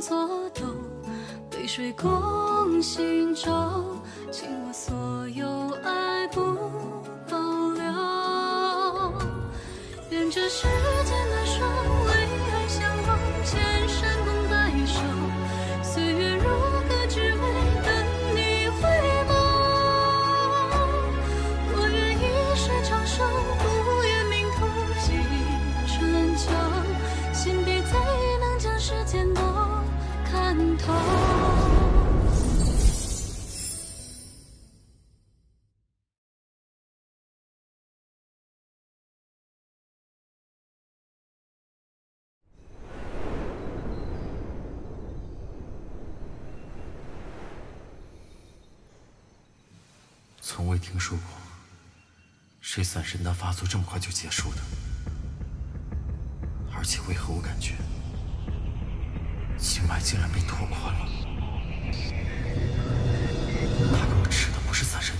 作斗对水共行舟倾我所有爱不保留愿这世间从未听说过谁散神丹发作这么快就结束的，而且为何我感觉经脉竟然被拓宽了？他给我吃的不是散神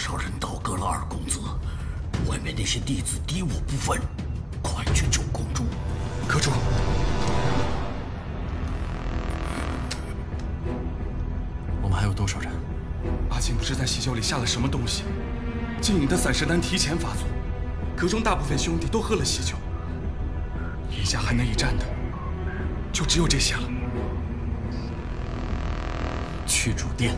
少人倒戈了二公子，外面那些弟子敌我不分，快去救公主！阁主，我们还有多少人？阿庆不知在喜酒里下了什么东西，竟引得散石丹提前发作。阁中大部分兄弟都喝了喜酒，眼下还能一战的，就只有这些了。去主殿。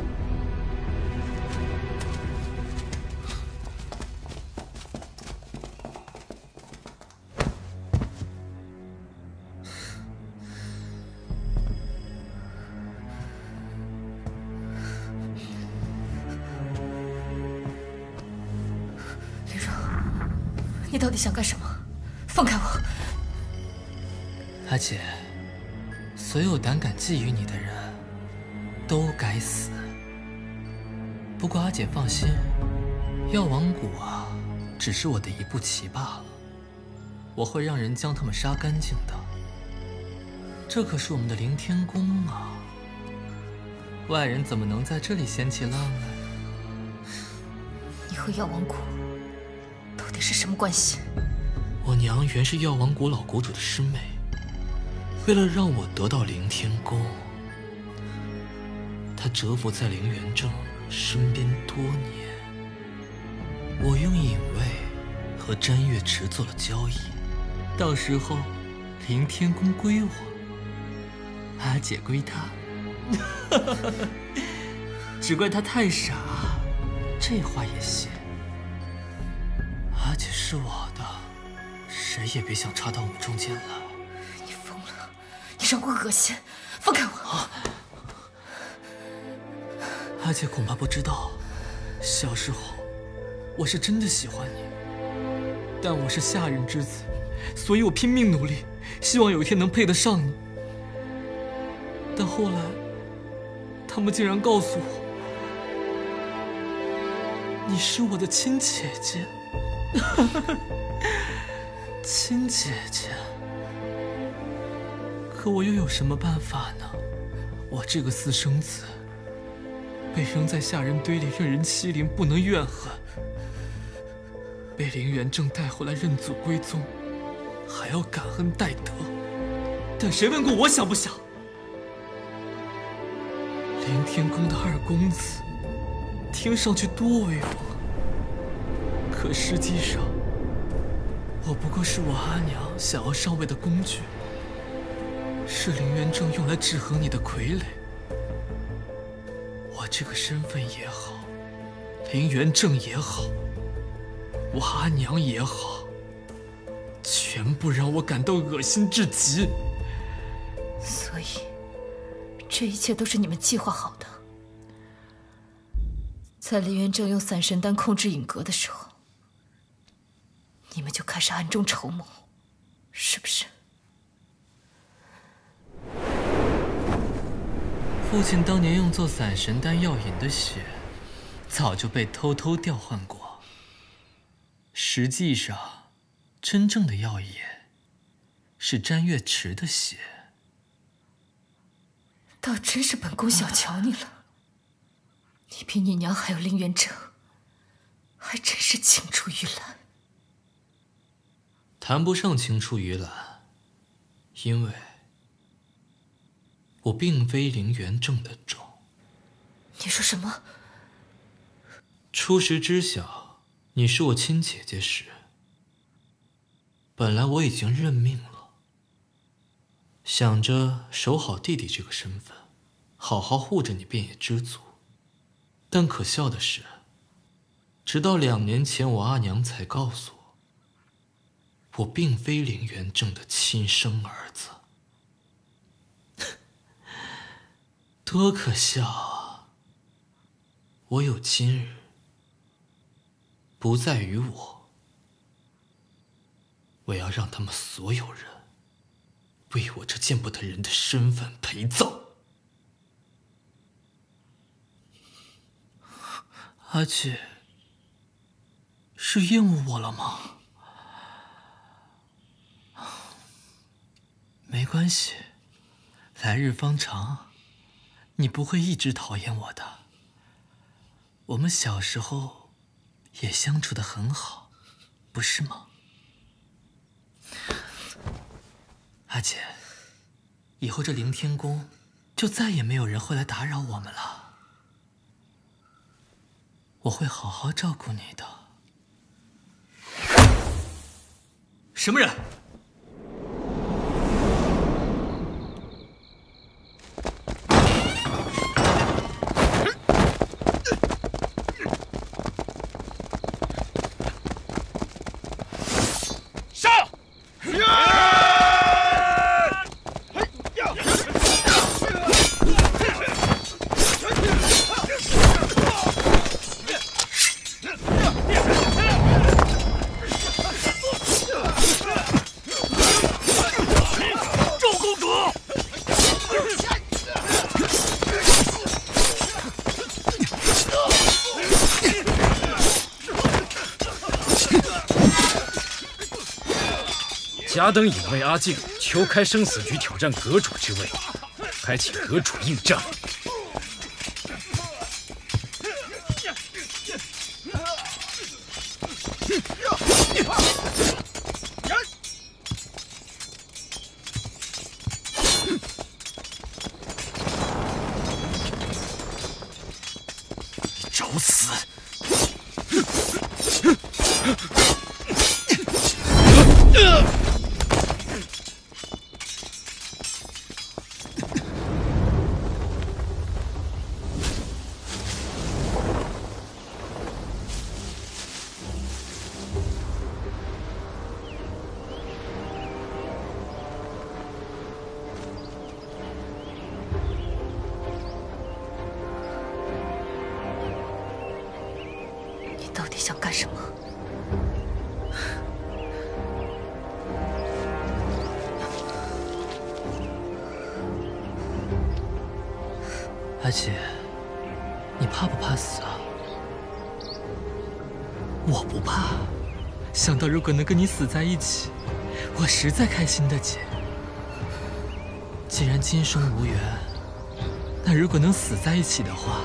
到底想干什么？放开我！阿姐，所有胆敢觊觎你的人，都该死。不过阿姐放心，药王谷啊，只是我的一步棋罢了。我会让人将他们杀干净的。这可是我们的凌天宫啊！外人怎么能在这里掀起浪来？你和药王谷是什么关系？我娘原是药王谷老谷主的师妹，为了让我得到凌天宫，她蛰伏在凌元正身边多年。我用隐卫和詹月池做了交易，到时候凌天宫归我，阿姐归她。只怪她太傻，这话也信。阿姐是我的，谁也别想插到我们中间来。你疯了！你让我恶心！放开我！阿姐恐怕不知道，小时候我是真的喜欢你，但我是下人之子，所以我拼命努力，希望有一天能配得上你。但后来，他们竟然告诉我，你是我的亲姐姐。亲姐姐，可我又有什么办法呢？我这个私生子，被扔在下人堆里，任人欺凌，不能怨恨；被林元正带回来认祖归宗，还要感恩戴德。但谁问过我想不想？凌天宫的二公子，听上去多威风，可实际上，我不过是我阿娘想要上位的工具，是林元正用来制衡你的傀儡。我这个身份也好，林元正也好，我阿娘也好，全部让我感到恶心至极。所以，这一切都是你们计划好的。在林元正用散神丹控制影阁的时候，你们就开始暗中筹谋，是不是？父亲当年用作散神丹药引的血，早就被偷偷调换过。实际上，真正的药引是詹月池的血。倒真是本宫小瞧你了，你比你娘还有林元正，还真是青出于蓝。谈不上青出于蓝，因为我并非林元正的种。你说什么？初时知晓你是我亲姐姐时，本来我已经认命了，想着守好弟弟这个身份，好好护着你便也知足。但可笑的是，直到两年前，我阿娘才告诉我，我并非林元正的亲生儿子。多可笑啊！我有今日。不在于我，我要让他们所有人为我这见不得人的身份陪葬。阿姐，是厌恶我了吗？关系，来日方长，你不会一直讨厌我的。我们小时候。也相处的很好，不是吗？阿姐，以后这凌天宫就再也没有人会来打扰我们了。我会好好照顾你的。什么人？甲等引为阿静求开生死局，挑战阁主之位，还请阁主应战。你找死想干什么？阿奇，你怕不怕死啊？我不怕，想到如果能跟你死在一起，我实在开心的紧。既然今生无缘，那如果能死在一起的话，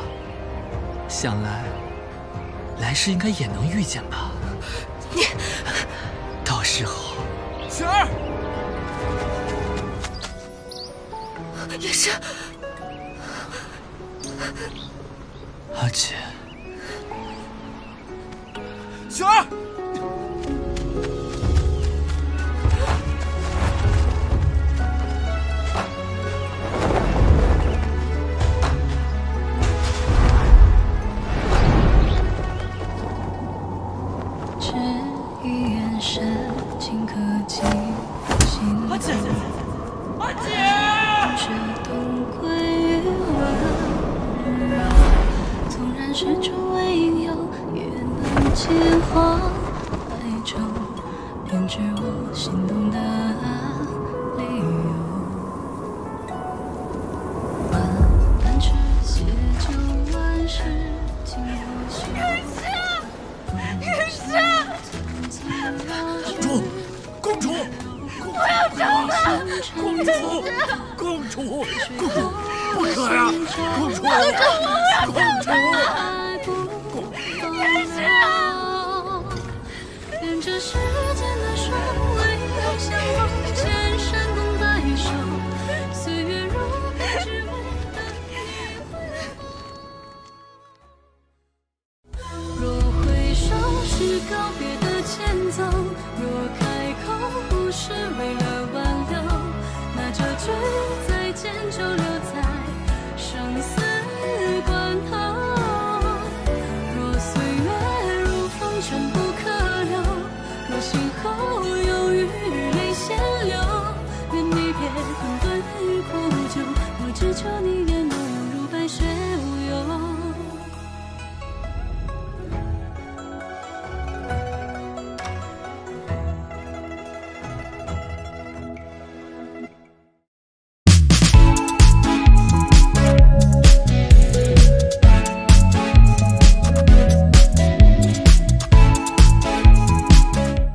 想来。来世应该也能遇见吧。你，到时候，雪儿，也是，阿姐，雪儿。过去。